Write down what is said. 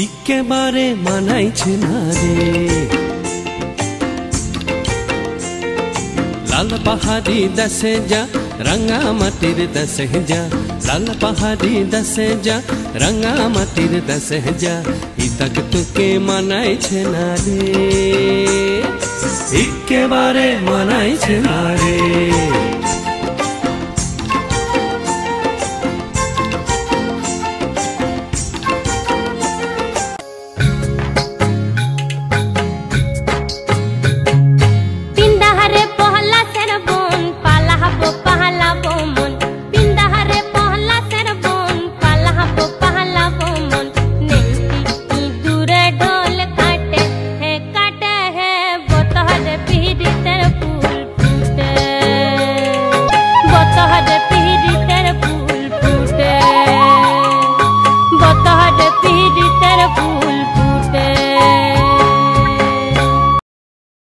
একেবারে মানাইছে না রে লাল পাহাড়ি দশে যা রঙা মাটির দশে যা লাল পাহাড়ি দশে যা রঙা মাটির দশে যা ইতক তোকে মানাইছে না রে একেবারে মানাইছে না রে